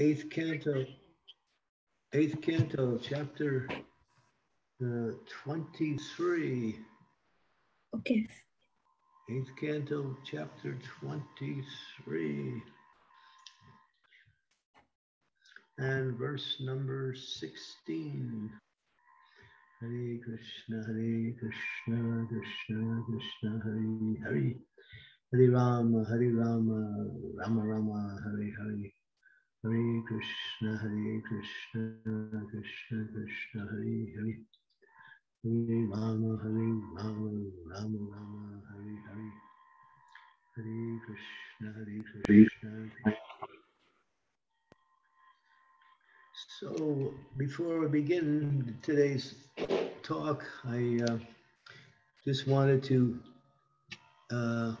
eighth canto, eighth canto, chapter uh, 23. Okay. Eighth canto, chapter 23. And verse number 16. Hare Krishna, Hare Krishna, Krishna Krishna, Hare Hare. Hare Rama, Hare Rama, Rama Rama, Hare Hare. Hare Krishna, Hare Krishna, Krishna Krishna, Hare Hare. Hare Rama, Hare Rama, Rama Rama, Hare Hare. Hare Krishna, Hare Krishna. So before we begin today's talk, I uh, just wanted to uh,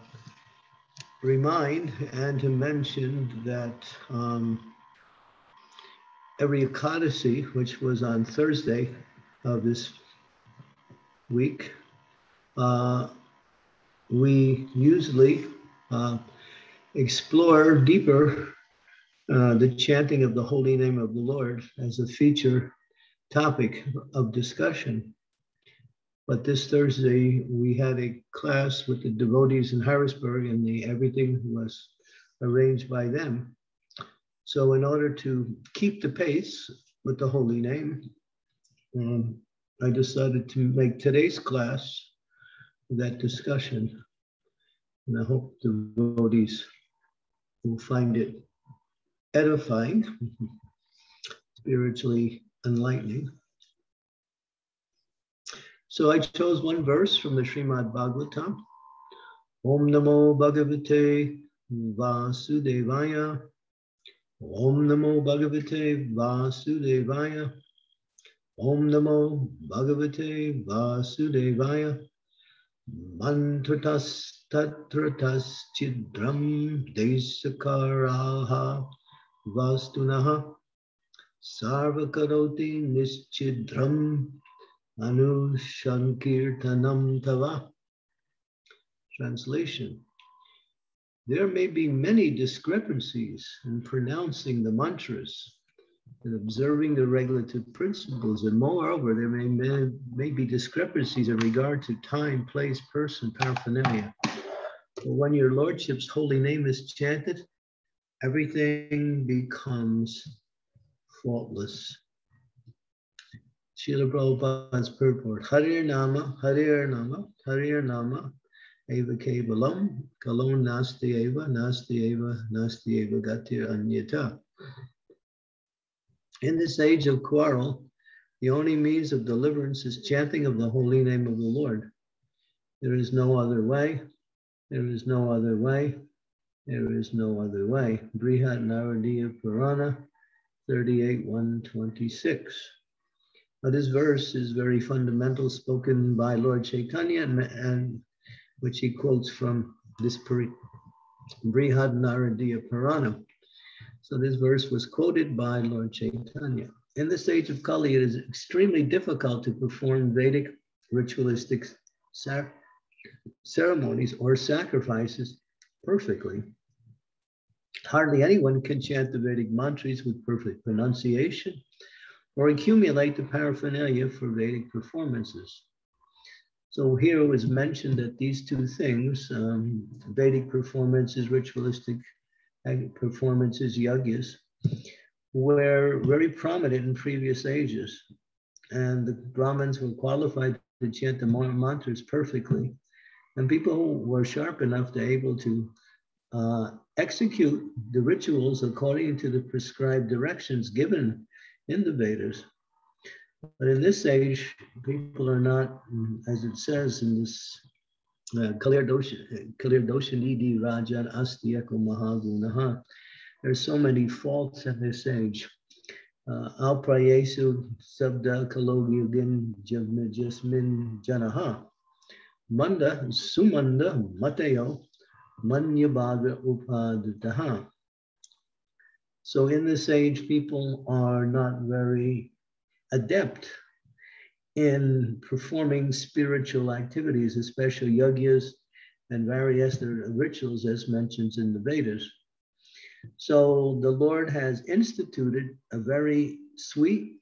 remind and to mention that um, every Ekadasi, which was on Thursday of this week, uh, we usually uh, explore deeper uh, the chanting of the holy name of the Lord as a feature topic of discussion. But this Thursday, we had a class with the devotees in Harrisburg, and the, everything was arranged by them. So, in order to keep the pace with the holy name, um, I decided to make today's class that discussion. And I hope the devotees will find it edifying, spiritually enlightening. So I chose one verse from the Srimad Bhagavatam. Om Namo Bhagavate Vasudevaya. Om Namo Bhagavate Vasudevaya. Om Namo Bhagavate Vasudevaya. Mantratas tatratas chidram desakaraha vastunaha sarvakaroti nischidram anushankirtanam tava. Translation. There may be many discrepancies in pronouncing the mantras and observing the regulative principles, and moreover, there may, may, may be discrepancies in regard to time, place, person, paraphernalia. But when your lordship's holy name is chanted, everything becomes faultless. Srila Prabhupada's purport, Harir Nama, Harir Nama, Harir Nama, Eva Kevalam, Kalon Nasti Eva, Nasti Eva, Nasti Eva Gatir Anyata. In this age of quarrel, the only means of deliverance is chanting of the holy name of the Lord. There is no other way. There is no other way. There is no other way. Brihat Naradiya Purana 38 126. Now, this verse is very fundamental, spoken by Lord Chaitanya, and, and which he quotes from this Brihad Naradiya Purana. So this verse was quoted by Lord Chaitanya. In this age of Kali, it is extremely difficult to perform Vedic ritualistic ceremonies or sacrifices perfectly. Hardly anyone can chant the Vedic mantras with perfect pronunciation or accumulate the paraphernalia for Vedic performances. So here it was mentioned that these two things, um, Vedic performances, ritualistic performances, yagyas, were very prominent in previous ages. And the Brahmins were qualified to chant the mantras perfectly. And people were sharp enough to able to uh, execute the rituals according to the prescribed directions given in the Vedas. But in this age, people are not, as it says in this Kalir Doshanidi Rajan Astiyako Mahagunaha. There's so many faults in this age. Uh, Alprayesu Sabda Kalogyugin Jasmin Janaha. Manda Sumanda Mateo Manyabhaga Upadataha. So in this age, people are not very adept in performing spiritual activities, especially yagyas and various rituals as mentioned in the Vedas. So the Lord has instituted a very sweet,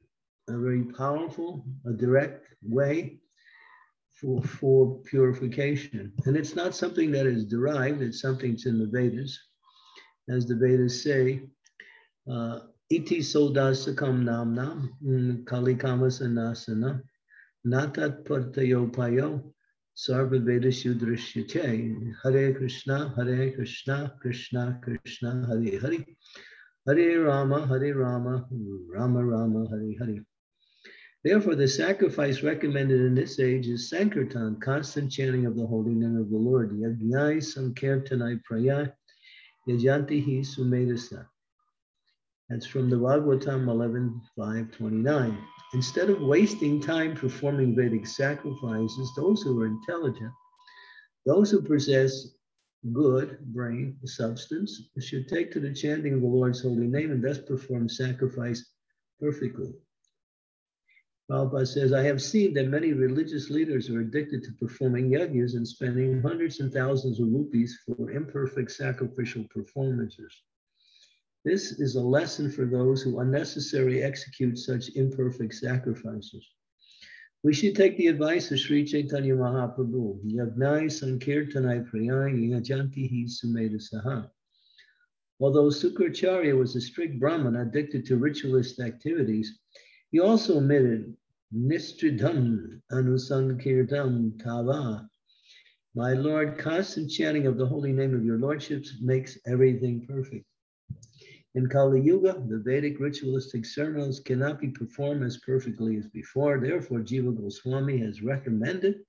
a very powerful, a direct way for, for purification. And it's not something that is derived, it's something that's in the Vedas. As the Vedas say, uh, iti sodasakam namnam mm, kalikamas anasana natat partayo payo sarva veda shudrashyate hare krishna hare krishna krishna krishna hare hare hare rama hare rama rama rama hare hare Therefore, the sacrifice recommended in this age is Sankirtan, constant chanting of the holy name of the Lord. Yajnai Sankirtanai Praya Yajantihi Sumedasa. That's from the Bhagavatam 11, 5, 29. Instead of wasting time performing Vedic sacrifices, those who are intelligent, those who possess good brain substance, should take to the chanting of the Lord's holy name and thus perform sacrifice perfectly. Prabhupada says, I have seen that many religious leaders are addicted to performing yajnas and spending hundreds and thousands of rupees for imperfect sacrificial performances. This is a lesson for those who unnecessarily execute such imperfect sacrifices. We should take the advice of Sri Chaitanya Mahaprabhu, Yagnai Sankirtanai Prayani Yajantihi Sumeda Saha. Although Sukracharya was a strict Brahman addicted to ritualist activities, he also omitted Nistridham Anusankirtam Tava. My Lord, constant chanting of the holy name of your lordships makes everything perfect. In Kali Yuga, the Vedic ritualistic ceremonies cannot be performed as perfectly as before. Therefore, Jiva Goswami has recommended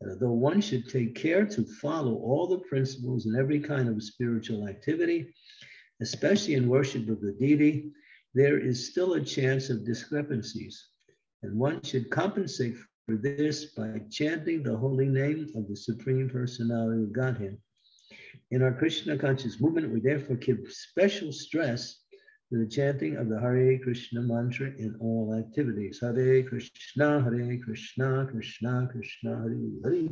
that although one should take care to follow all the principles in every kind of spiritual activity, especially in worship of the deity, there is still a chance of discrepancies, and one should compensate for this by chanting the holy name of the Supreme Personality of Godhead. In our Krishna conscious movement, we therefore give special stress to the chanting of the Hare Krishna mantra in all activities. Hare Krishna, Hare Krishna, Krishna Krishna, Hare Hare.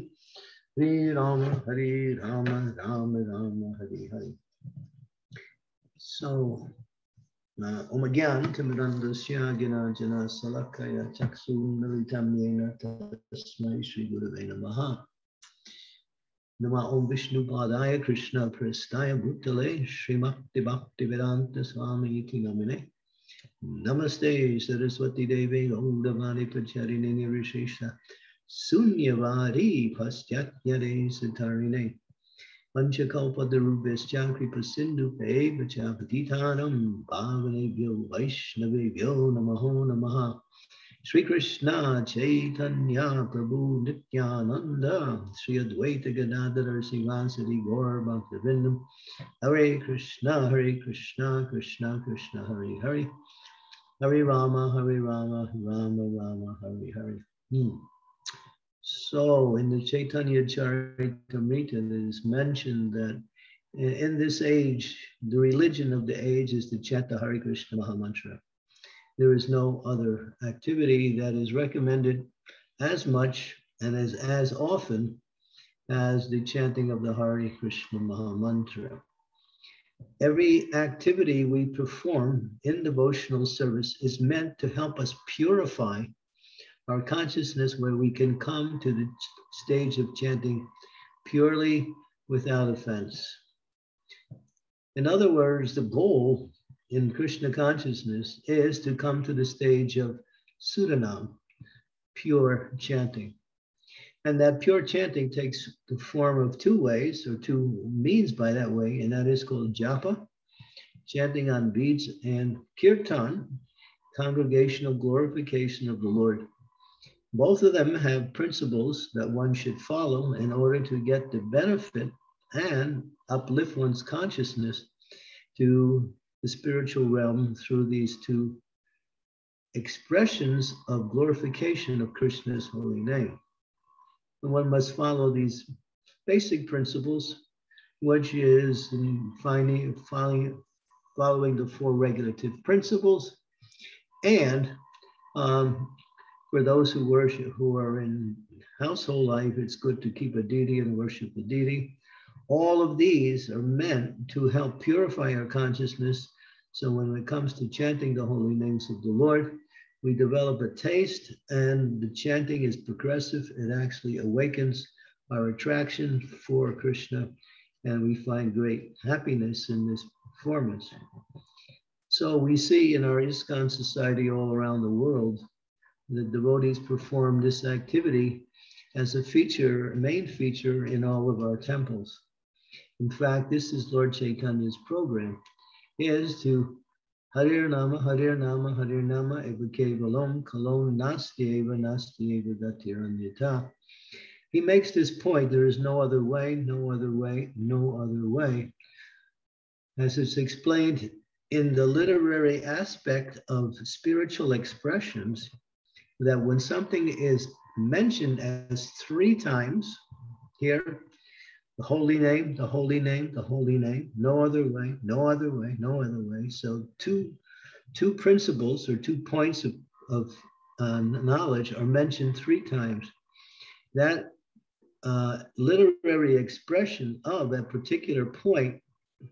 Hare Rama, Hare Rama, Rama Rama, Hare Hare. So uh, Om Gyan Timirandasya Ginajana Salakaya Chaksun Yena Tasmai Sri Gurave Namaha. Nama Om Vishnu Padaya Krishna Prestaya Bhutale Srimakti Bhakti Vedanta Swami Iti Namine. Namaste Saraswati Devi Gaudavani Pacharini Nirishesha Sunyavari Pastyatnyare Sitarine. पञ्चकौपदरूपेश्च कृपसिन्धुभैव च पतितानं पावनेभ्यो वैष्णवेभ्यो नमो Sri Krishna Chaitanya Prabhu Nityananda Sri Advaita Gadadhar Srivasadi Gaur Bhakta-vrinda Hare Krishna Hare Krishna Krishna Krishna Hare Hare Hare Rama Hare Rama Rama Rama Hare Hare hmm. So in the Chaitanya Charitamrita it is mentioned that in this age, the religion of the age is the Chatta Hare Krishna Mahamantra. There is no other activity that is recommended as much and as, as often as the chanting of the Hare Krishna Mahamantra. Every activity we perform in devotional service is meant to help us purify our consciousness where we can come to the stage of chanting purely without offense. In other words, the goal in Krishna consciousness is to come to the stage of Sudanam, pure chanting. And that pure chanting takes the form of two ways, or two means by that way, and that is called japa, chanting on beads, and kirtan, congregational glorification of the Lord. Both of them have principles that one should follow in order to get the benefit and uplift one's consciousness to the spiritual realm through these two expressions of glorification of Krishna's holy name. And one must follow these basic principles, which is finding, following, following the four regulative principles and um, for those who worship, who are in household life, it's good to keep a deity and worship the deity. All of these are meant to help purify our consciousness. So when it comes to chanting the holy names of the Lord, we develop a taste and the chanting is progressive. It actually awakens our attraction for Krishna and we find great happiness in this performance. So we see in our ISKCON society all around the world, the devotees perform this activity as a feature, main feature in all of our temples. In fact, this is Lord Chaitanya's program, is to Harir Nama, Harir Nama, Harir Nama, Eva Kevalam, Kalom Nastyeva, Nastyeva Gatiranyata. He makes this point there is no other way, no other way, no other way. As it's explained in the literary aspect of spiritual expressions, that when something is mentioned as three times here, the holy name, the holy name, the holy name, no other way, no other way, no other way. So two, two principles or two points of, of uh, knowledge are mentioned three times. That uh, literary expression of that particular point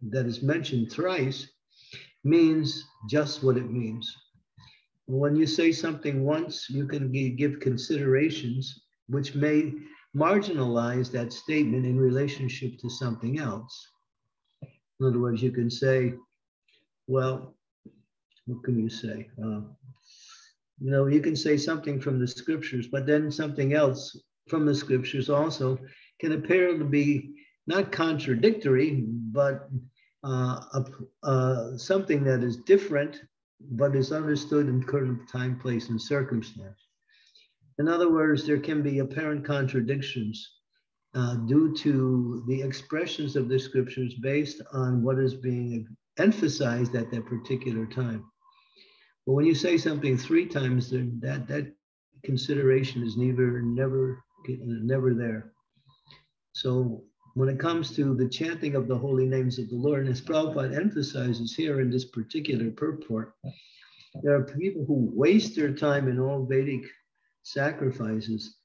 that is mentioned thrice means just what it means. When you say something once, you can give considerations which may marginalize that statement in relationship to something else. In other words, you can say, well, what can you say? Uh, you know, you can say something from the scriptures, but then something else from the scriptures also can appear to be not contradictory, but uh, uh, something that is different, but is understood in current time, place, and circumstance. In other words, there can be apparent contradictions uh, due to the expressions of the scriptures based on what is being emphasized at that particular time. But when you say something three times, that that consideration is never, never, never there. So when it comes to the chanting of the holy names of the Lord, and as Prabhupada emphasizes here in this particular purport, there are people who waste their time in all Vedic sacrifices,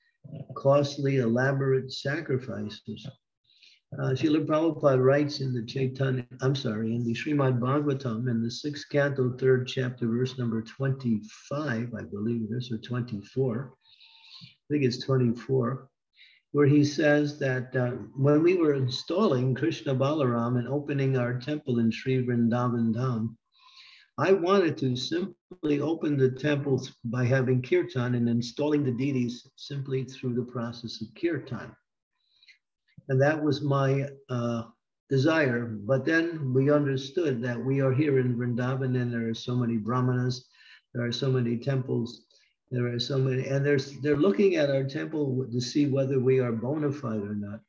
costly, elaborate sacrifices. Uh, Srila Prabhupada writes in the Chaitanya, I'm sorry, in the Srimad Bhagavatam, in the sixth canto, third chapter, verse number 25, I believe it is, or 24. I think it's 24, where he says that uh, when we were installing Krishna Balaram and opening our temple in Sri Vrindavan Dham, I wanted to simply open the temples by having kirtan and installing the deities simply through the process of kirtan. And that was my uh, desire. But then we understood that we are here in Vrindavan and there are so many brahmanas, there are so many temples, there are so many, and there's, they're looking at our temple to see whether we are bona fide or not.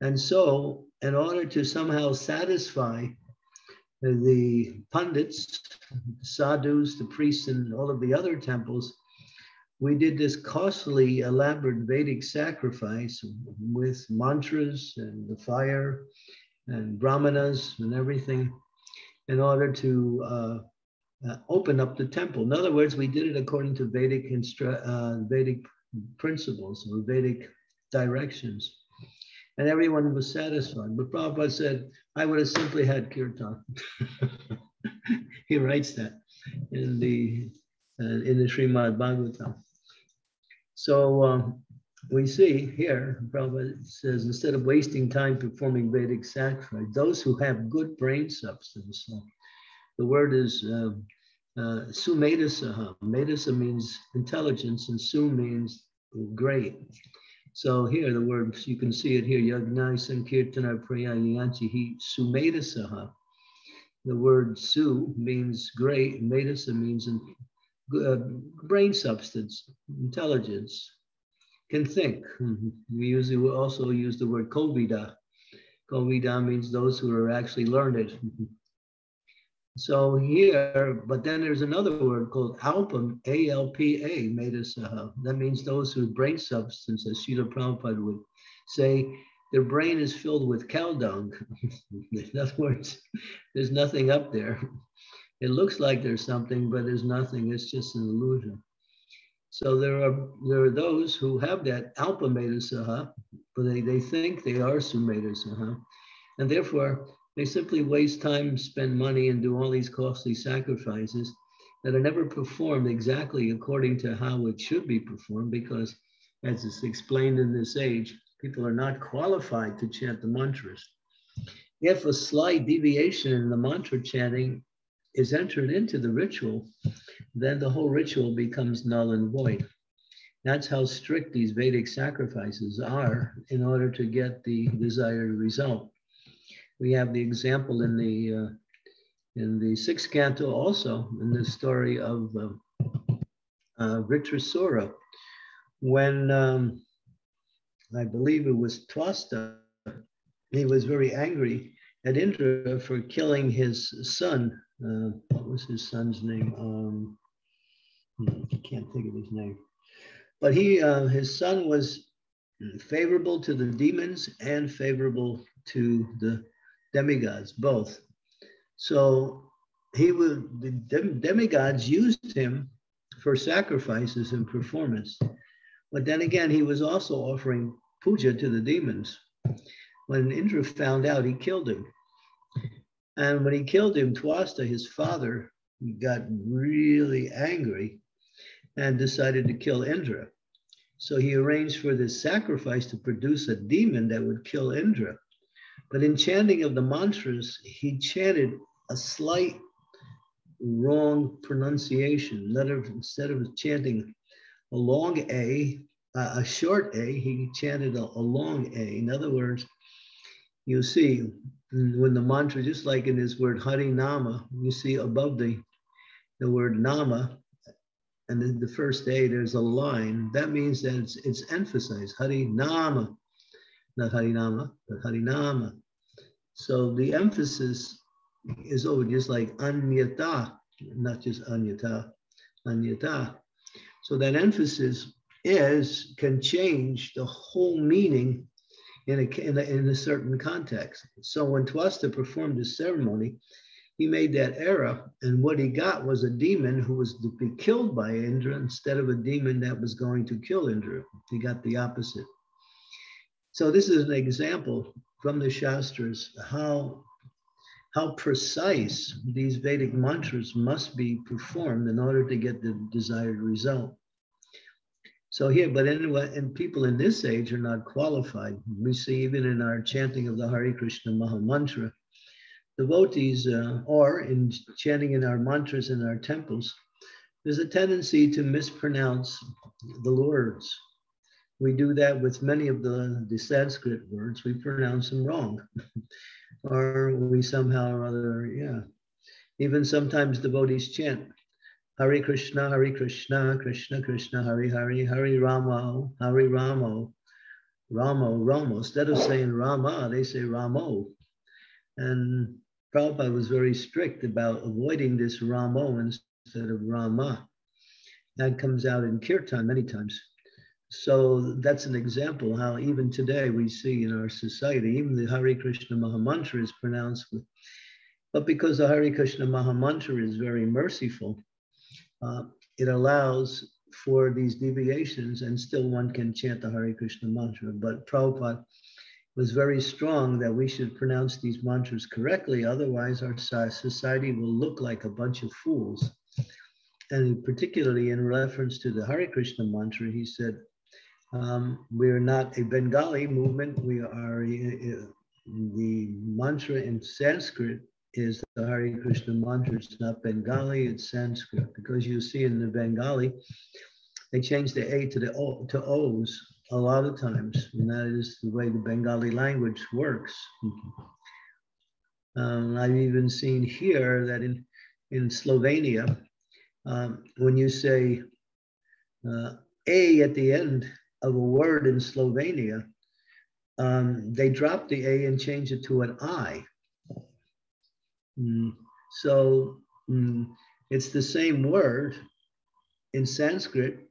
And so, in order to somehow satisfy the pundits, sadhus, the priests, and all of the other temples, we did this costly, elaborate Vedic sacrifice with mantras and the fire and brahmanas and everything in order to uh, uh, open up the temple. In other words, we did it according to Vedic, instru- uh, Vedic principles or Vedic directions and everyone was satisfied. But Prabhupada said, I would have simply had kirtan. he writes that in the uh, in the Srimad Bhagavatam. So um, we see here, Prabhupada says, instead of wasting time performing Vedic sacrifice, those who have good brain substance, uh, the word is uh, uh, sumedasa. Medasa means intelligence, and su means great. So here the word, you can see it here, Yagnai Sankirtana Priya Yanchihi Sumedasaha. The word su means great, medasa means uh, brain substance, intelligence, can think. We usually also use the word kovida. Kovida means those who are actually learned. So here, but then there's another word called alpam, A-L-P-A, medasaha. Uh, that means those whose brain substance, as Srila Prabhupada would say, their brain is filled with cow dung. in other words, there's nothing up there. It looks like there's something, but there's nothing. It's just an illusion. So there are there are those who have that Alpa Saha, uh-huh, but they, they think they are Sumeda Saha. Uh-huh, and therefore, they simply waste time, spend money, and do all these costly sacrifices that are never performed exactly according to how it should be performed, because as is explained in this age, people are not qualified to chant the mantras. If a slight deviation in the mantra chanting is entered into the ritual, then the whole ritual becomes null and void. That's how strict these Vedic sacrifices are in order to get the desired result. We have the example in the uh, in the sixth canto also in the story of uh, uh, Vritrasura, when um, I believe it was Twasta, he was very angry at Indra for killing his son uh, what was his son's name? Um, hmm, I can't think of his name. But he, uh, his son was favorable to the demons and favorable to the demigods, both. So he would, the demigods used him for sacrifices and performance. But then again, he was also offering puja to the demons. When Indra found out, he killed him. And when he killed him, Twasta, his father, got really angry and decided to kill Indra. So he arranged for this sacrifice to produce a demon that would kill Indra. But in chanting of the mantras, he chanted a slight wrong pronunciation. Instead of chanting a long A, a short A, he chanted a, a long A. In other words, you see, when the mantra, just like in this word Hari Nama, you see above the, the word Nama, and then the first A, there's a line. That means that it's, it's emphasized, Hari Nama, not Hari Nama, but Hari Nama. So the emphasis is over just like Anyata, not just Anyata, Anyata. So that emphasis is, can change the whole meaning in a, in a, in a certain context. So when Twasta performed his ceremony, he made that error, and what he got was a demon who was to be killed by Indra instead of a demon that was going to kill Indra. He got the opposite. So this is an example from the Shastras how how precise these Vedic mantras must be performed in order to get the desired result. So here, but anyway, and people in this age are not qualified. We see even in our chanting of the Hare Krishna Maha Mantra, devotees, uh, or in chanting in our mantras in our temples, there's a tendency to mispronounce the words. We do that with many of the, the Sanskrit words. We pronounce them wrong, or we somehow or other, yeah. Even sometimes devotees chant Hare Krishna, Hare Krishna, Krishna Krishna, Hare Hare, Hare Rama, Hare Ramo, Ramo, Ramo. Instead of saying Rama, they say Ramo. And Prabhupada was very strict about avoiding this Ramo instead of Rama. That comes out in Kirtan many times. So that's an example how even today we see in our society, even the Hare Krishna Mahamantra is pronounced with, but because the Hare Krishna Mahamantra is very merciful, uh, it allows for these deviations and still one can chant the Hare Krishna mantra. But Prabhupada was very strong that we should pronounce these mantras correctly. Otherwise, our society will look like a bunch of fools. And particularly in reference to the Hare Krishna mantra, he said, um, we are not a Bengali movement. We are uh, the mantra in Sanskrit is the Hare Krishna mantra. It's not Bengali, it's Sanskrit. Because you see in the Bengali, they change the A to the O to O's a lot of times, and that is the way the Bengali language works. Um, I've even seen here that in, in Slovenia, um, when you say uh, A at the end of a word in Slovenia, um, they drop the A and change it to an I. Mm. So mm, it's the same word in Sanskrit,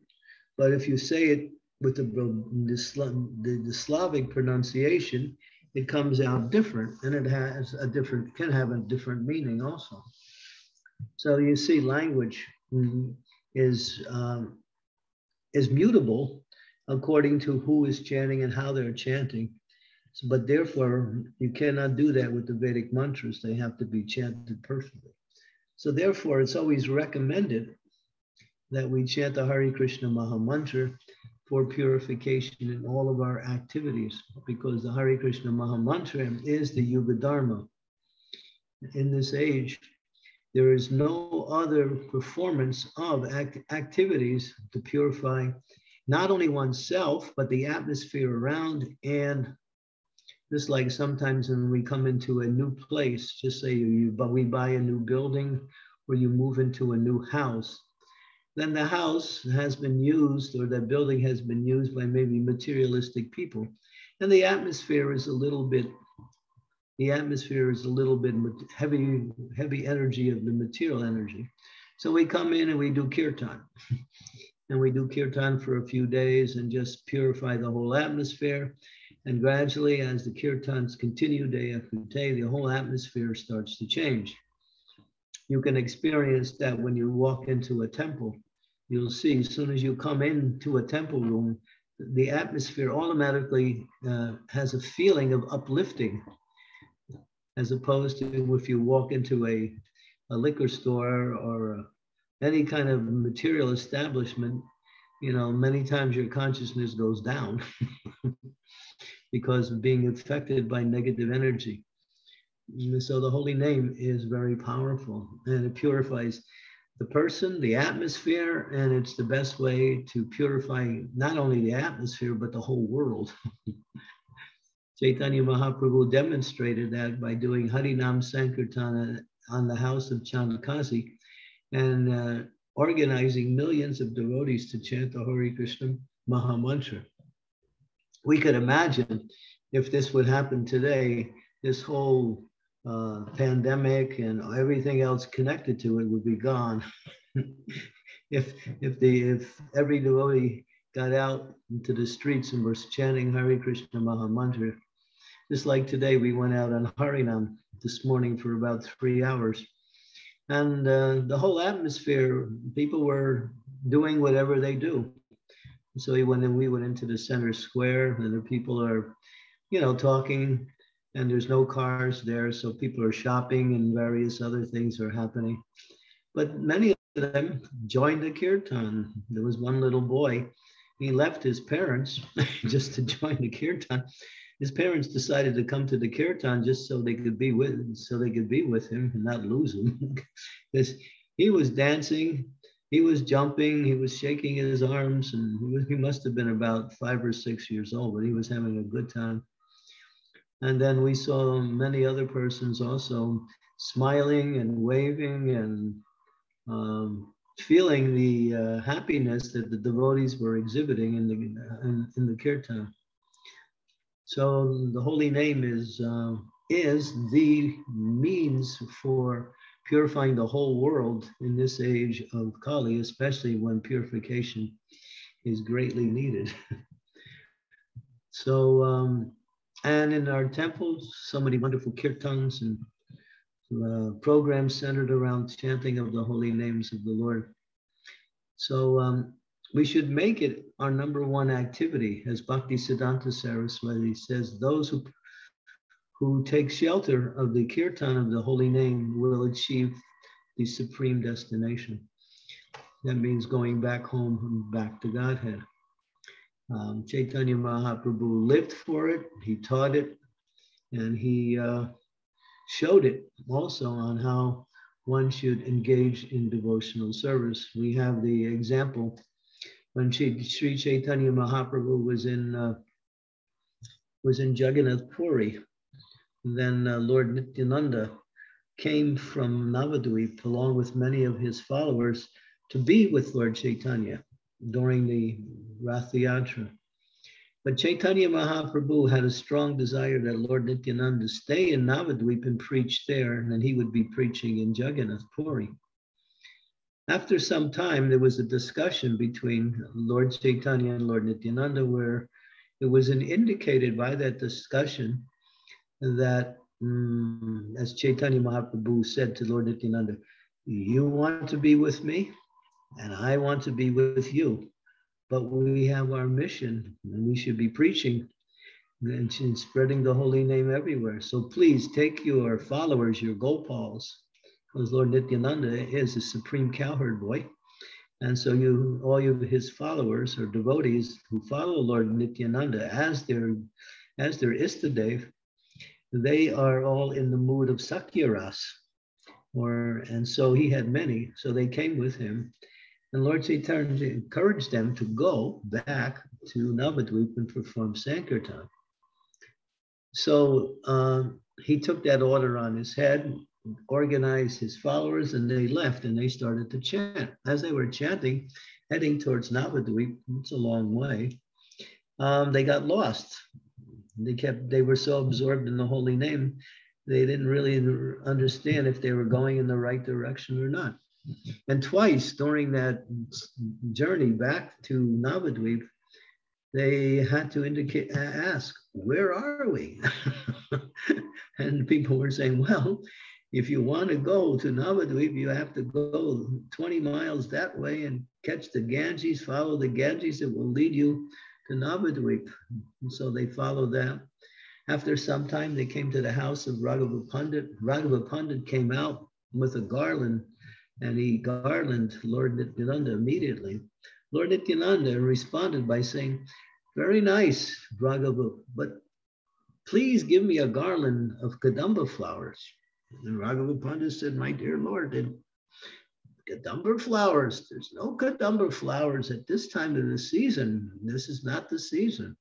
but if you say it with the, the, the, Slavic pronunciation, it comes out different and it has a different, can have a different meaning also. So you see language mm, is um, is mutable according to who is chanting and how they're chanting. So, but therefore, you cannot do that with the Vedic mantras. They have to be chanted perfectly. So therefore, it's always recommended that we chant the Hare Krishna Maha Mantra for purification in all of our activities, because the Hare Krishna Maha Mantra is the Yuga Dharma. In this age, there is no other performance of act activities to purify not only oneself, but the atmosphere around. And just like sometimes when we come into a new place, just say you, but we buy a new building or you move into a new house, then the house has been used or the building has been used by maybe materialistic people. And the atmosphere is a little bit, the atmosphere is a little bit heavy, heavy energy of the material energy. So we come in and we do kirtan. and we do kirtan for a few days and just purify the whole atmosphere. And gradually, as the kirtans continue day after day, the whole atmosphere starts to change you can experience that when you walk into a temple. You'll see as soon as you come into a temple room, the atmosphere automatically uh, has a feeling of uplifting, as opposed to if you walk into a, a liquor store or a, any kind of material establishment, you know, many times your consciousness goes down because of being affected by negative energy. So the holy name is very powerful and it purifies the person, the atmosphere, and it's the best way to purify not only the atmosphere, but the whole world. Chaitanya Mahaprabhu demonstrated that by doing Harinam Sankirtana on the house of Chand Kazi and uh, organizing millions of devotees to chant the Hare Krishna Mahamantra. We could imagine if this would happen today, this whole uh, pandemic and everything else connected to it would be gone. if if the if every devotee got out into the streets and was chanting Hare Krishna Maha Mantra, just like today we went out on Harinam this morning for about three hours, and uh, the whole atmosphere, people were doing whatever they do. So when we went into the center square, and the people are, you know, talking and there's no cars there, so people are shopping and various other things are happening. But many of them joined the kirtan. There was one little boy, he left his parents just to join the kirtan. His parents decided to come to the kirtan just so they could be with, so they could be with him and not lose him, because he was dancing, he was jumping, he was shaking his arms, and he, was, he must have been about five or six years old, but he was having a good time. And then we saw many other persons also smiling and waving and um, feeling the uh, happiness that the devotees were exhibiting in the in, in the kirtan. So the holy name is uh, is the means for purifying the whole world in this age of Kali, especially when purification is greatly needed. so um, and in our temples, so many wonderful kirtans and uh, programs centered around chanting of the holy names of the Lord. So um, we should make it our number one activity, as Bhakti Siddhanta Saraswati says, those who, who take shelter of the kirtan of the holy name will achieve the supreme destination. That means going back home and back to Godhead. Um, Chaitanya Mahaprabhu lived for it, he taught it, and he uh, showed it also on how one should engage in devotional service. We have the example when Sri, Sri Chaitanya Mahaprabhu was in uh, was in Jagannath Puri. Then uh, Lord Nityananda came from Navadvip along with many of his followers to be with Lord Chaitanya during the Rath Yatra. But Chaitanya Mahaprabhu had a strong desire that Lord Nityananda stay in Navadvip and preach there, and then he would be preaching in Jagannath Puri. After some time, there was a discussion between Lord Chaitanya and Lord Nityananda where it was indicated by that discussion that, um, as Chaitanya Mahaprabhu said to Lord Nityananda, you want to be with me? and I want to be with you. but we have our mission and we should be preaching and spreading the holy name everywhere. So please take your followers, your Gopals, because Lord Nityananda is a supreme cowherd boy. And so you, all of his followers or devotees who follow Lord Nityananda as their, as their Istadev, they are all in the mood of Sakyaras. Or, and so he had many, so they came with him. And Lord Chaitanya encouraged them to go back to Navadvip and perform Sankirtan. So um, he took that order on his head, organized his followers, and they left and they started to chant. As they were chanting, heading towards Navadvip, it's a long way, um, they got lost. They kept, they were so absorbed in the holy name, they didn't really understand if they were going in the right direction or not. And twice during that journey back to Navadvip, they had to indicate, ask, where are we? and people were saying, well, if you want to go to Navadvip, you have to go 20 miles that way and catch the Ganges, follow the Ganges, it will lead you to Navadvip. And so they followed that. After some time, they came to the house of Raghava Pandit. Raghava Pandit came out with a garland and he garlanded Lord Nityananda immediately. Lord Nityananda responded by saying, Very nice, Raghava, but please give me a garland of Kadamba flowers. And Raghava Pandit said, My dear Lord, it, Kadamba flowers, there's no Kadamba flowers at this time of the season. This is not the season.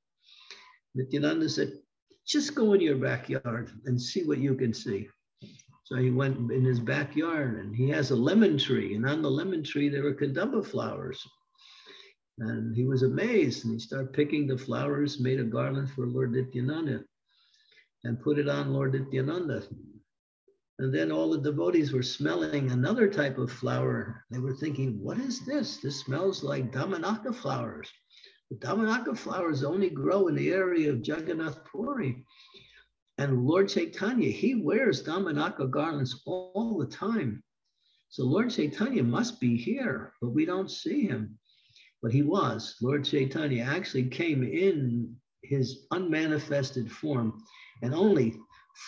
Nityananda said, just go in your backyard and see what you can see. So he went in his backyard and he has a lemon tree. And on the lemon tree, there were kadamba flowers. And he was amazed and he started picking the flowers, made a garland for Lord Nityananda and put it on Lord Nityananda. And then all the devotees were smelling another type of flower. They were thinking, what is this? This smells like Damanaka flowers. The Damanaka flowers only grow in the area of Jagannath Puri. And Lord Chaitanya, he wears Damanaka garlands all the time. So Lord Chaitanya must be here, but we don't see him. But he was. Lord Chaitanya actually came in his unmanifested form, and only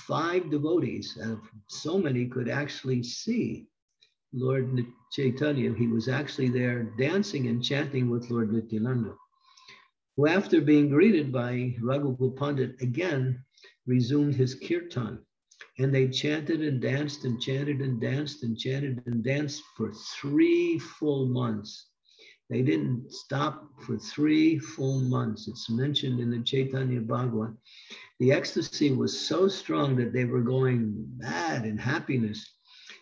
five devotees out of so many could actually see Lord Chaitanya. He was actually there dancing and chanting with Lord Nityananda, who, after being greeted by Raghugopal Pandit again, resumed his kirtan. And they chanted and danced and chanted and danced and chanted and danced for three full months. They didn't stop for three full months. It's mentioned in the Chaitanya Bhagavat. The ecstasy was so strong that they were going mad in happiness.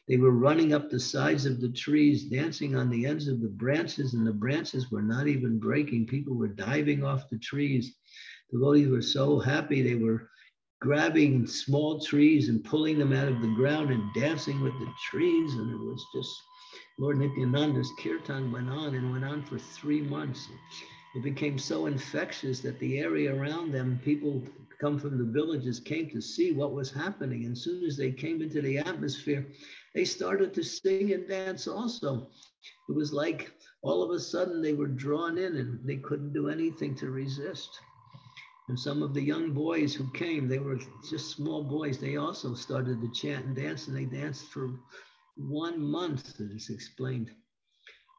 They were running up the sides of the trees, dancing on the ends of the branches, and the branches were not even breaking. People were diving off the trees. The devotees were so happy. They were grabbing small trees and pulling them out of the ground and dancing with the trees. And it was just, Lord Nityananda's kirtan went on and went on for three months. It became so infectious that the area around them, people come from the villages, came to see what was happening. And as soon as they came into the atmosphere, they started to sing and dance also. It was like all of a sudden they were drawn in and they couldn't do anything to resist. And some of the young boys who came, they were just small boys. They also started to chant and dance, and they danced for one month, it is explained.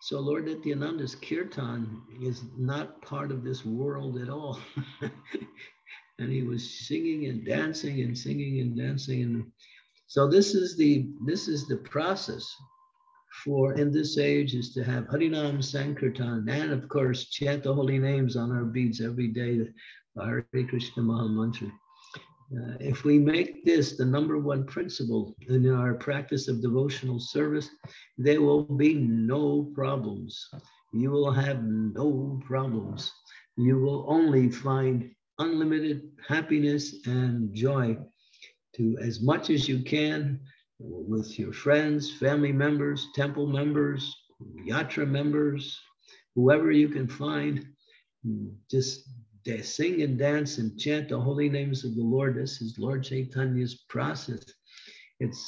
So Lord Nityananda's kirtan is not part of this world at all. and he was singing and dancing and singing and dancing. And so this is the this is the process for in this age is to have Harinam Sankirtan and of course chant the holy names on our beads every day the Hare Krishna Maha Mantra. Uh, if we make this the number one principle in our practice of devotional service, there will be no problems. You will have no problems. You will only find unlimited happiness and joy to as much as you can with your friends, family members, temple members, yatra members, whoever you can find. Just they sing and dance and chant the holy names of the Lord. This is Lord Chaitanya's process. It's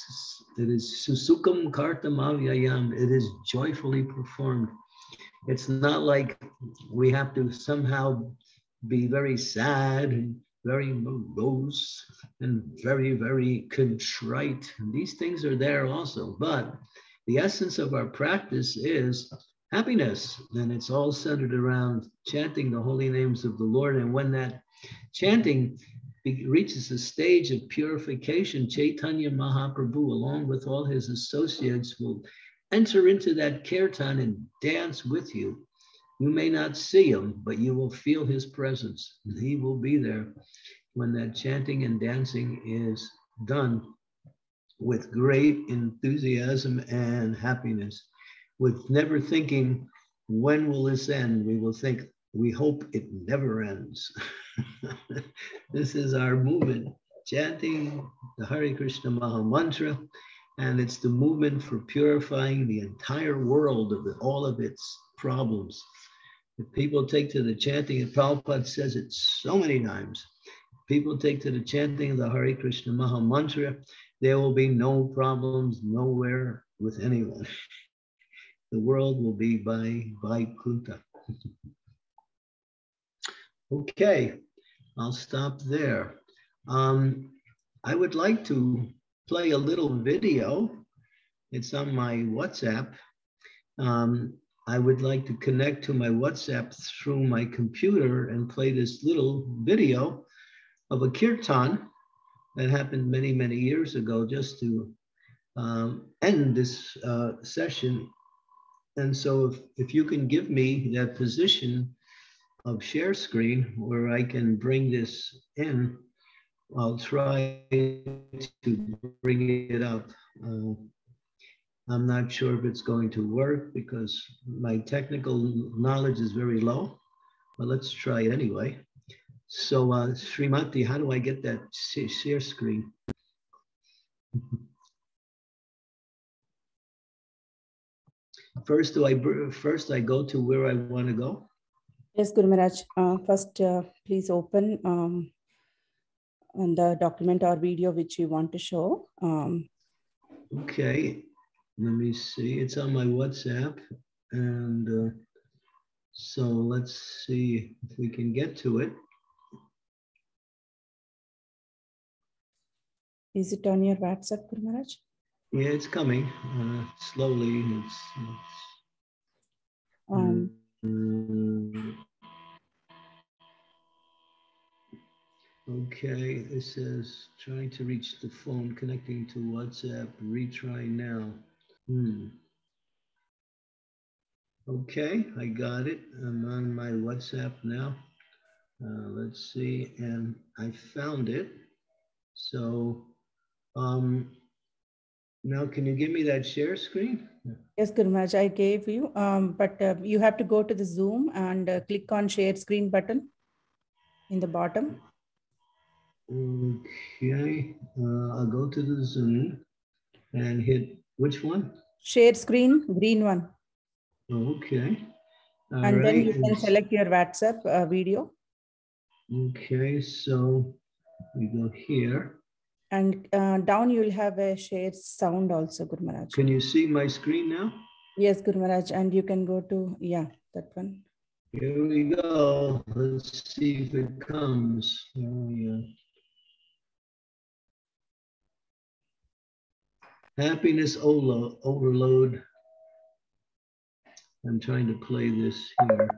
it is susukam kartam avyayam. It is joyfully performed. It's not like we have to somehow be very sad and very morose and very, very contrite. These things are there also, but the essence of our practice is happiness, and it's all centered around chanting the holy names of the Lord. And when that chanting reaches a stage of purification, Chaitanya Mahaprabhu, along with all his associates, will enter into that kirtan and dance with you. You may not see him, but you will feel his presence. He will be there when that chanting and dancing is done with great enthusiasm and happiness, with never thinking, when will this end? We will think, we hope it never ends. this is our movement, chanting the Hare Krishna Maha Mantra, and it's the movement for purifying the entire world of the, all of its problems. If people take to the chanting, and Prabhupada says it so many times, people take to the chanting of the Hare Krishna Maha Mantra, there will be no problems nowhere with anyone. the world will be by Vaikuntha. okay, I'll stop there. Um, I would like to play a little video. It's on my WhatsApp. Um, I would like to connect to my WhatsApp through my computer and play this little video of a kirtan that happened many, many years ago just to um, end this uh, session. And so if, if you can give me that position of share screen where I can bring this in, I'll try to bring it up. Uh, I'm not sure if it's going to work because my technical knowledge is very low, but let's try it anyway. So uh, Srimati, how do I get that share screen? first, do I first I go to where I want to go? Yes, Guru Maharaj. Uh, first, uh, please open um, on the document or video which you want to show. Um, okay, let me see. It's on my WhatsApp. And uh, so let's see if we can get to it. Is it on your WhatsApp, Guru Maharaj? Yeah, it's coming uh, slowly. It's, it's um, Okay, it says trying to reach the phone, connecting to WhatsApp, retry now. Hmm. Okay, I got it. I'm on my WhatsApp now. Uh, let's see, and I found it. So um, now can you give me that share screen? Yes, Gurmaj, I gave you, um, but uh, you have to go to the Zoom and uh, click on share screen button in the bottom. Okay, uh, I'll go to the Zoom and hit which one? Share screen, green one. Okay. All and right. then you can select your WhatsApp uh, video. Okay, so we go here. And uh, down you'll have a shared sound also, Guru Maharaj. Can you see my screen now? Yes, Guru Maharaj. And you can go to, yeah, that one. Here we go. Let's see if it comes. Oh, yeah. Happiness overload. I'm trying to play this here.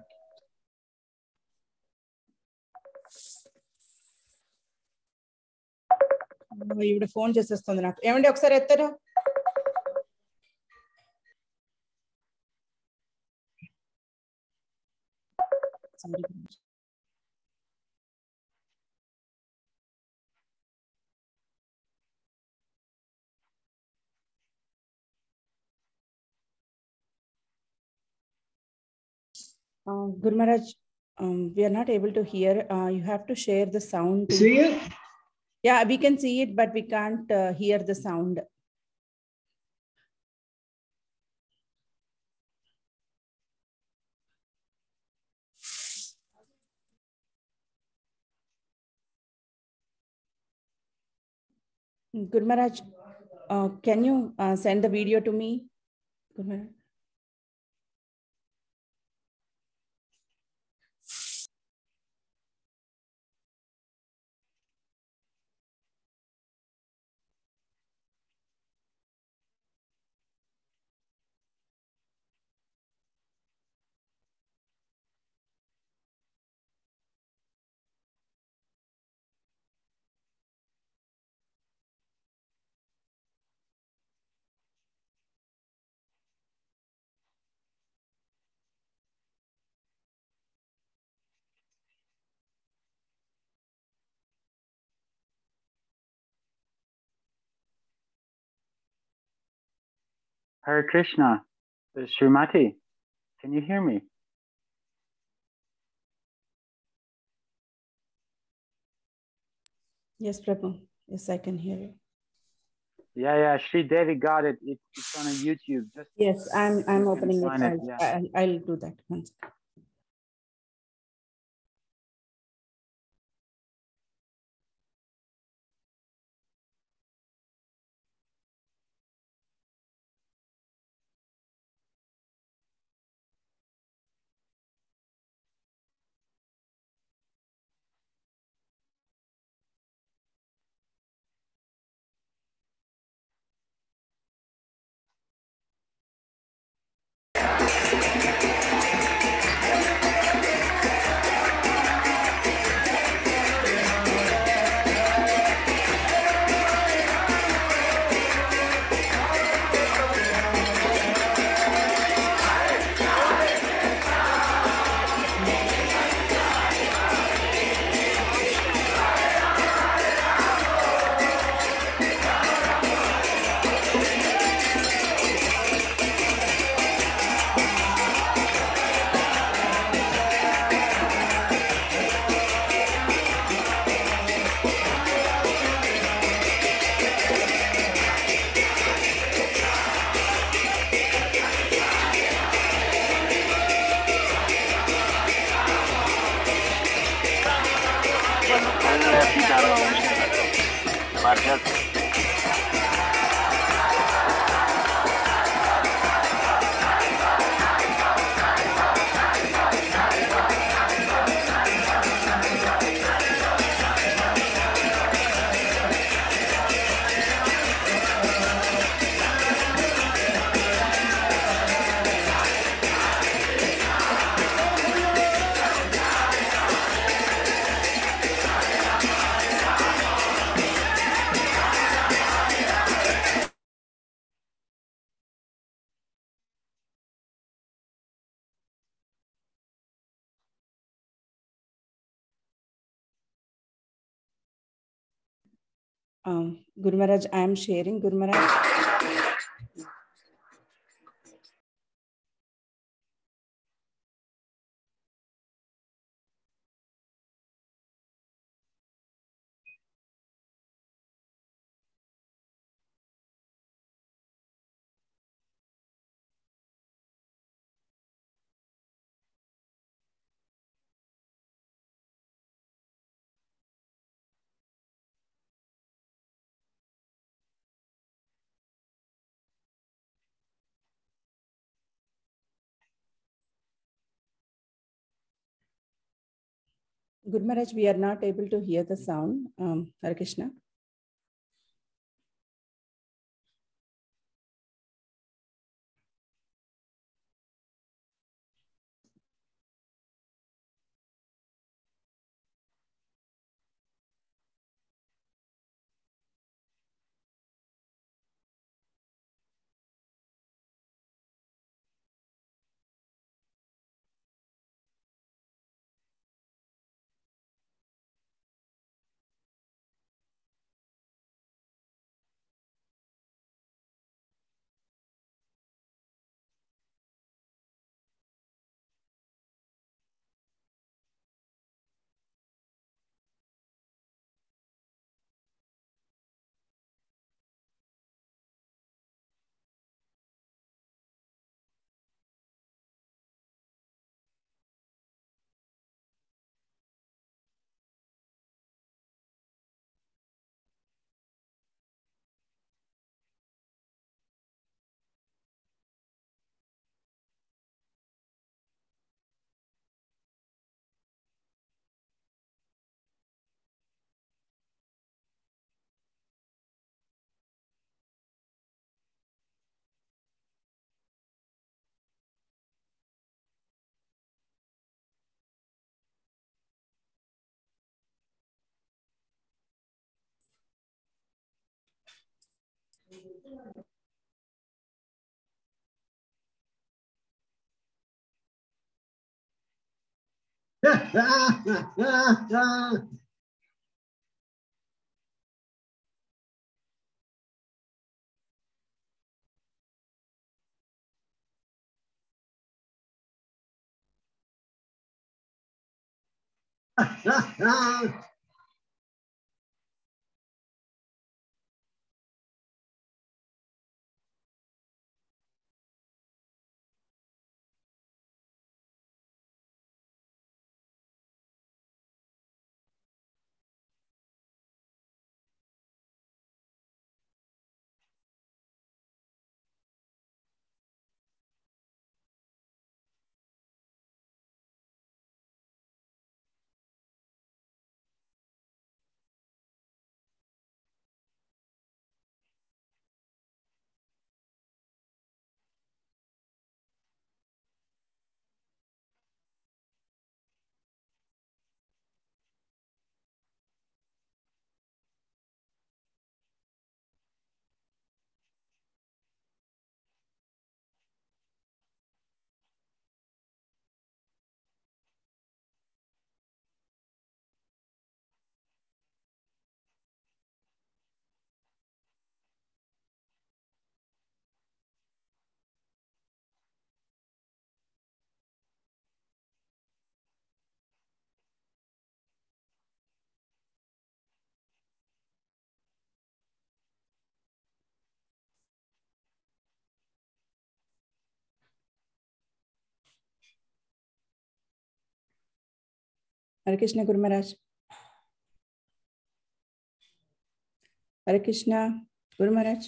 ఈవిడ phone చేసేస్తుంది నాకు ఏమండి ఒకసారి ఎత్తారు Uh, Guru um, we are not able to hear. Uh, you have to share the sound. See it? Yeah, we can see it, but we can't uh, hear the sound. Good Maharaj, uh, can you uh, send the video to me? Good Hare Krishna, Srimati, can you hear me? Yes, Prabhu. Yes, I can hear you. Yeah, yeah, Sri Devi got it. it it's on a YouTube. Just Yes, I'm I'm opening it. it, I'll, yeah. I'll, I'll do that. One Maharaj, I am sharing. Guru Maharaj. Guru Maharaj, we are not able to hear the sound. Um, Hare Krishna. Ha, ha, ha. Hare Krishna Guru Maharaj. Hare Krishna Guru Maharaj.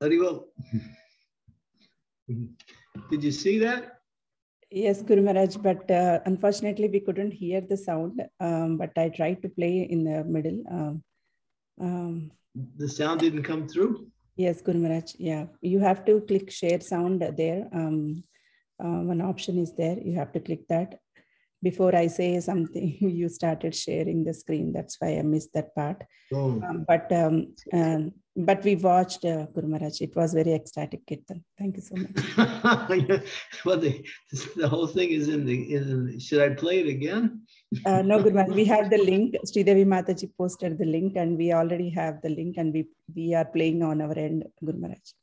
Very well. Did you see that? Yes, Guru Maharaj, but uh, unfortunately we couldn't hear the sound, um, but I tried to play in the middle. Um, um, The sound didn't come through? yes, Guru Maharaj, yeah. You have to click share sound there. Um, uh, one option is there. You have to click that. Before I say something, you started sharing the screen. That's why I missed that part. Oh, Um, but um, um, but we watched uh, Guru Maharaj. It was very ecstatic kirtan. Thank you so much. well, the, the whole thing is in the, in, should I play it again? Uh, no, Guru Maharaj, we have the link. Sridevi Mataji posted the link, and we already have the link, and we we are playing on our end, Guru Maharaj.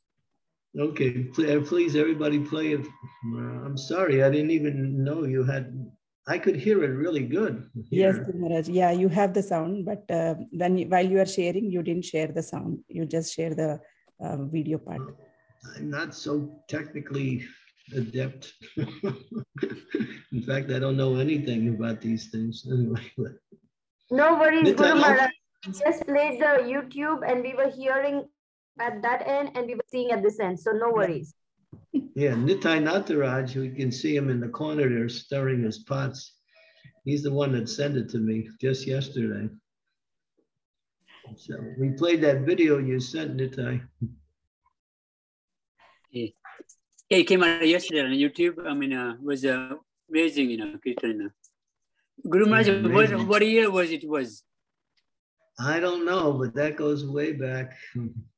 Okay, please, everybody play it. Uh, I'm sorry, I didn't even know you had, I could hear it really good. Yes, here. Guru Maharaj. Yeah, you have the sound, but uh, when you, while you are sharing, you didn't share the sound. You just share the uh, video part. I'm not so technically adept. In fact, I don't know anything about these things anyway. but- No worries, Nitya, Guru Maharaj. Just played the YouTube and we were hearing at that end and we were seeing at this end. So no worries. Yeah, Nitai Nataraj, we can see him in the corner there stirring his pots. He's the one that sent it to me just yesterday. So we played that video you sent, Nitai. Yeah, Yeah, it came out yesterday on YouTube. I mean, uh, it was uh, amazing, you know, Kirtan. Guru Maharaj, what, what year was it was? I don't know, but that goes way back.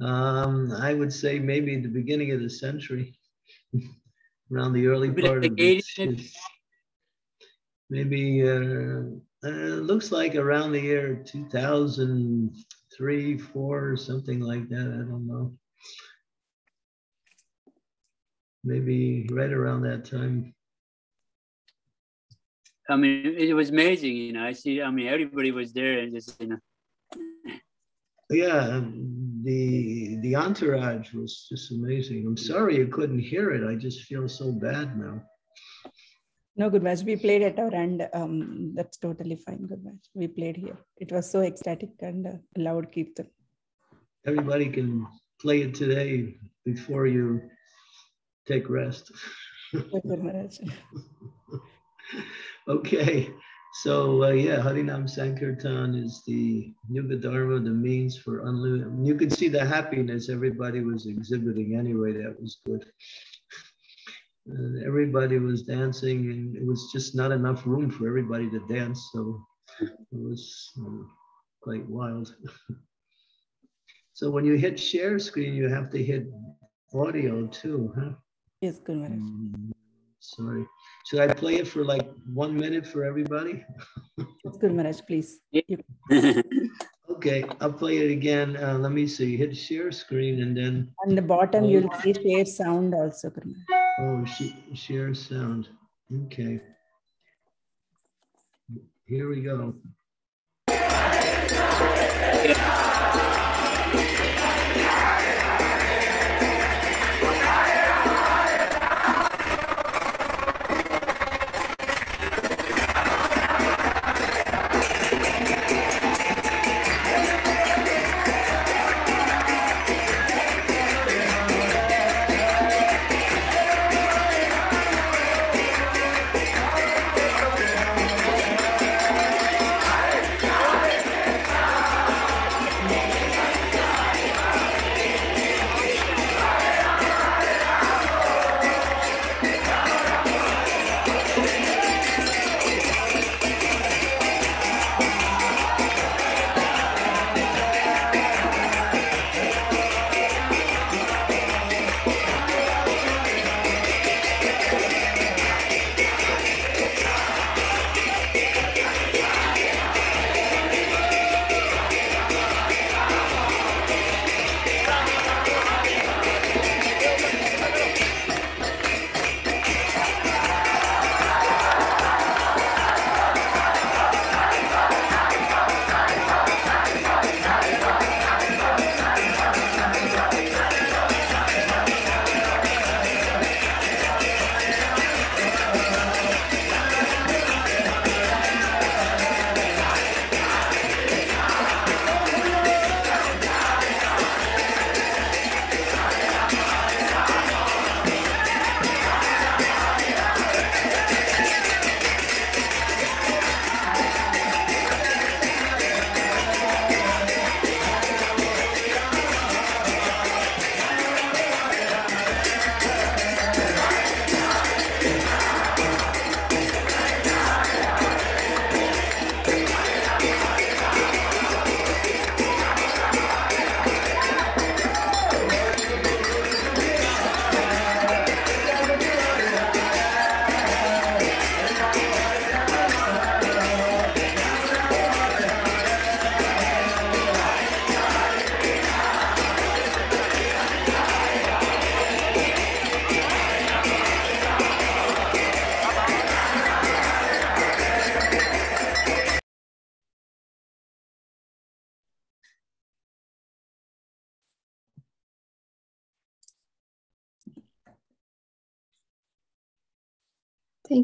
Um, I would say maybe the beginning of the century, around the early part of the 80s, maybe? Uh, uh, looks like around the year 2003, four, or something like that. I don't know. Maybe right around that time. I mean, it was amazing, you know. I see, I mean, everybody was there and just, you know, Yeah, the the entourage was just amazing. I'm sorry you couldn't hear it. I just feel so bad now. No, good match. We played at our end. Um, that's totally fine. Good match. We played here. It was so ecstatic and uh, loud kirtan. Everybody can play it today before you take rest. Okay, so uh, yeah, Harinam Sankirtan is the Yuga Dharma, the means for unlimited. You could see the happiness everybody was exhibiting anyway. That was good. And everybody was dancing, and it was just not enough room for everybody to dance. So it was um, quite wild. so when you hit share screen, you have to hit audio too, huh? Yes, good Maharaj. Sorry. Should I play it for like one minute for everybody? Yes, good Maharaj, please. Yeah. Okay, I'll play it again. Uh, let me see. Hit share screen and then, On the bottom, you'll see share sound also, good oh, sh- share sound. Okay. Here we go.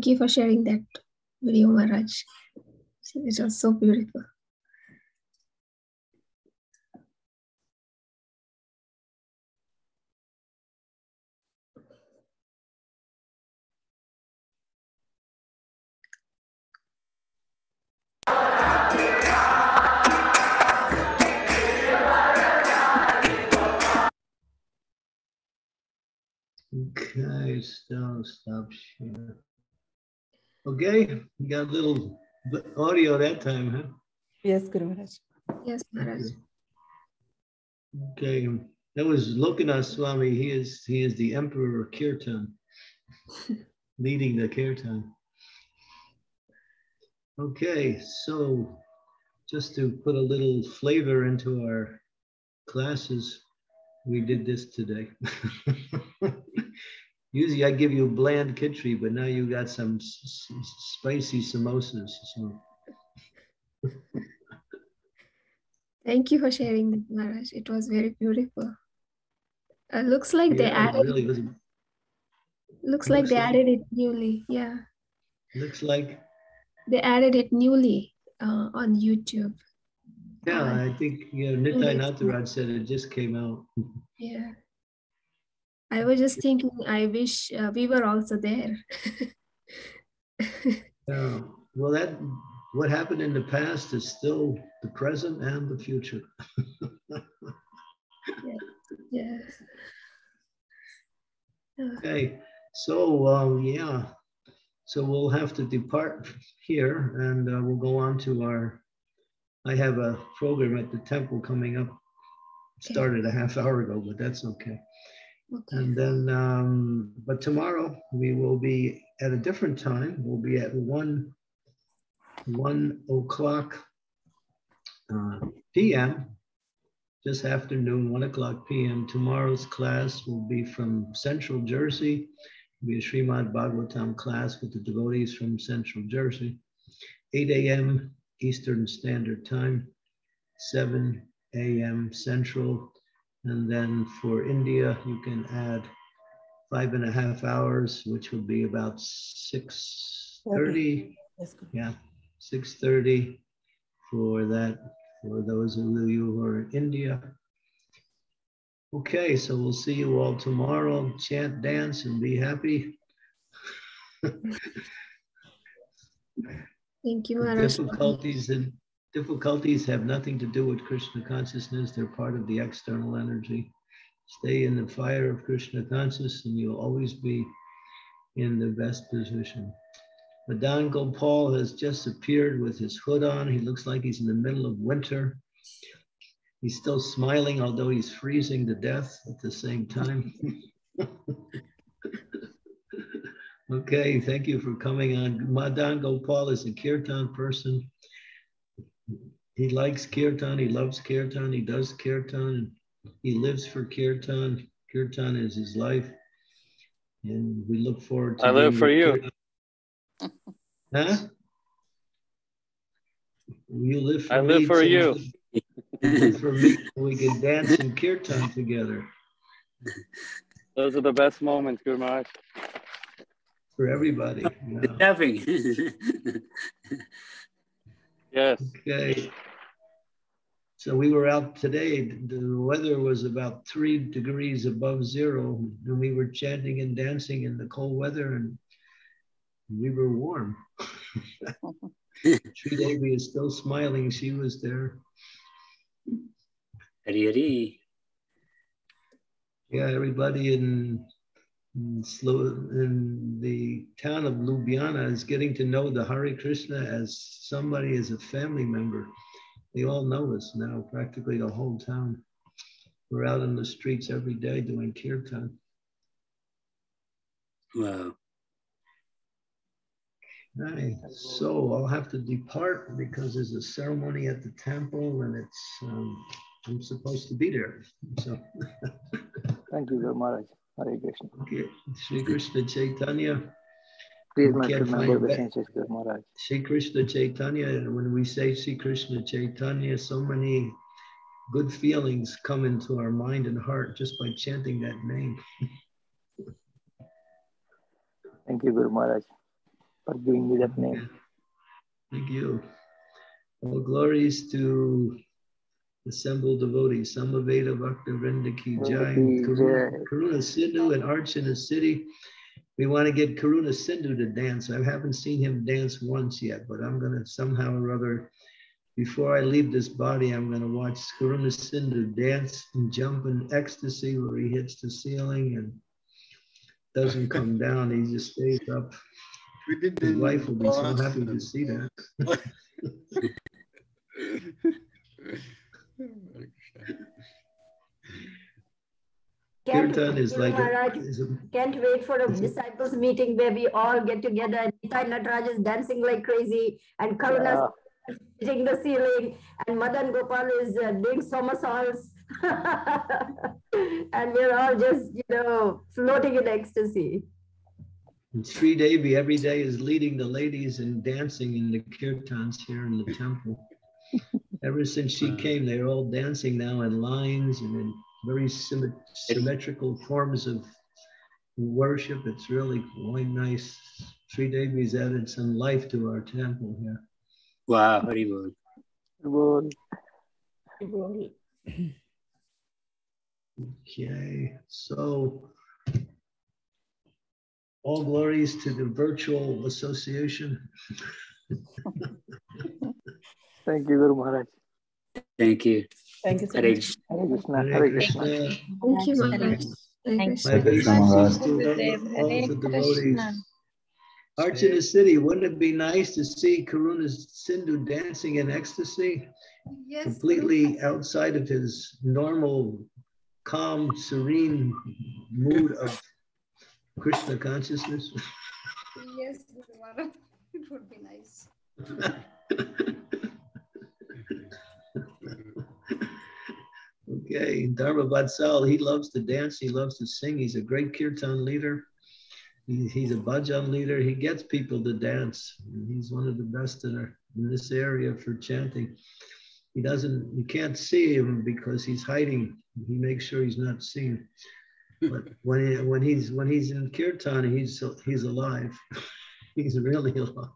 Thank you for sharing that video, Maharaj. It was so beautiful. Okay, so stop share. Okay, you got a little audio that time, huh? Yes, Guru Maharaj. Yes, Maharaj. Okay, that was Lokanath Swami. He is he is the emperor of kirtan, leading the kirtan. Okay, so just to put a little flavor into our classes, we did this today. Usually I give you bland khichdi, but now you got some spicy samosas. So Thank you for sharing that, Maharaj. It was very beautiful. Uh, looks like they yeah, it added. really was. Looks like they like- added it newly. Yeah, Looks like they added it newly uh, on YouTube. yeah. Uh, I think you know, Nitai Nataraj said it just came out. Yeah. I was just thinking, I wish uh, we were also there. Yeah. Well, that what happened in the past is still the present and the future. yeah. Uh, Okay, so um, yeah, so we'll have to depart here and uh, we'll go on to our. I have a program at the temple coming up. Started a half hour ago, but that's okay. Okay. And then, um, but tomorrow we will be at a different time. We'll be at one, one o'clock uh, PM, this afternoon, one o'clock PM. Tomorrow's class will be from Central Jersey. It'll Be a Srimad Bhagavatam class with the devotees from Central Jersey. 8 a.m. Eastern Standard Time, 7 a.m. Central, and then for India, you can add five and a half hours, which would be about six thirty. Yes, Guru. Yeah, six thirty for that, for those of you who are in India. Okay, so we'll see you all tomorrow. Chant, dance, and be happy. Thank you, The Maharaj. Difficulties and difficulties have nothing to do with Krishna consciousness. They're part of the external energy. Stay in the fire of Krishna consciousness and you'll always be in the best position. Madan Gopal has just appeared with his hood on. He looks like he's in the middle of winter. He's still smiling, although he's freezing to death at the same time. okay, thank you for coming on. Madan Gopal is a kirtan person. He likes kirtan, he loves kirtan, he does kirtan, he lives for kirtan. Kirtan is his life. And we look forward to. I live for you. kirtan. Huh? You live for I live me, for you. For me, we can dance in kirtan together. Those are the best moments, Guru Maharaj. For everybody. The yeah. tapping. Yes. Okay. So we were out today. The weather was about three degrees above zero, and we were chanting and dancing in the cold weather, and we were warm. Sri Devi is still smiling. She was there. Hari Hari. Yeah, everybody in, in, in the town of Ljubljana is getting to know the Hare Krishna as somebody, as a family member. They all know us now, practically the whole town. We're out in the streets every day doing kirtan. Wow. Right. So I'll have to depart because there's a ceremony at the temple and it's, um, I'm supposed to be there. So, Thank you, very Maharaj. Hare Krishna. okay, Sri Krishna Chaitanya. Please We make can't remember the that. senses, Maharaj. Sri Krishna Chaitanya, and when we say Sri Krishna Chaitanya, so many good feelings come into our mind and heart just by chanting that name. Thank you, Guru Maharaj. for giving me that name. Thank you. All glories to assembled devotees. Samaveta Bhakta Vrinda Ki Jai. Karuna, Karuna Sindhu and Archana City. We want to get Karuna Sindhu to dance. I haven't seen him dance once yet, but I'm going to somehow or other, before I leave this body, I'm going to watch Karuna Sindhu dance and jump in ecstasy where he hits the ceiling and doesn't come down. He just stays up. We did His in wife will be so happy to see that. Can't, Kirtan is like a, is a can't wait for a disciples meeting where we all get together and Nitai Nataraj is dancing like crazy and Karuna is hitting the ceiling and Madan Gopal is uh, doing somersaults. and we're all just, you know, floating in ecstasy. And Sri Devi every day is leading the ladies and dancing in the kirtans here in the temple. Ever since she Wow. came, they're all dancing now in lines and in very symmet- symmetrical forms of worship. It's really quite nice. Sri Devi's added some life to our temple here. Wow, very good. Well, Okay, so all glories to the virtual association. Thank you, Guru Maharaj. Thank you. Thank you so Hare much. Krishna. Hare Krishna. Hare Hare Krishna. Thank you, Hare Maharaj. Hare Thank Krishna. My you. obeisances to the- all Hare the devotees. Krishna. Archana City, wouldn't it be nice to see Karuna Sindhu dancing in ecstasy? Yes. Completely outside of his normal, calm, serene mood of Krishna consciousness. Yes, Guru Maharaj. It would be nice. Okay, Dharma Vatsal, he loves to dance, he loves to sing, he's a great kirtan leader. He, he's a bhajan leader, he gets people to dance. He's one of the best in, our, in this area for chanting. He doesn't, you can't see him because he's hiding. He makes sure he's not seen. But when, he, when he's when he's in kirtan, he's he's alive. he's really alive.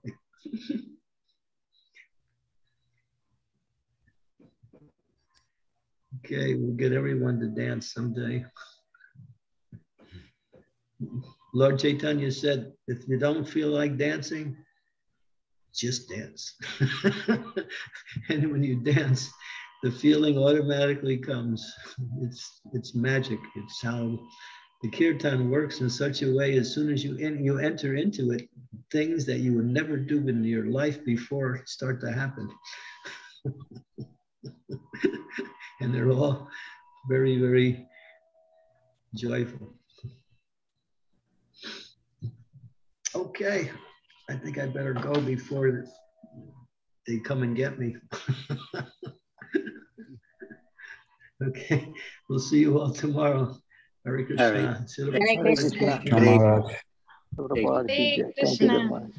Okay, we'll get everyone to dance someday. Lord Chaitanya said, if you don't feel like dancing, just dance. and when you dance, the feeling automatically comes. It's it's magic. It's how the kirtan works in such a way. As soon as you in, you enter into it, things that you would never do in your life before start to happen. and they're all very, very joyful. Okay, I think I better go before they come and get me. okay, we'll see you all tomorrow. Hare Krishna. right. Srila Hare Prabhupada ki Krishna. jai. Prabhupada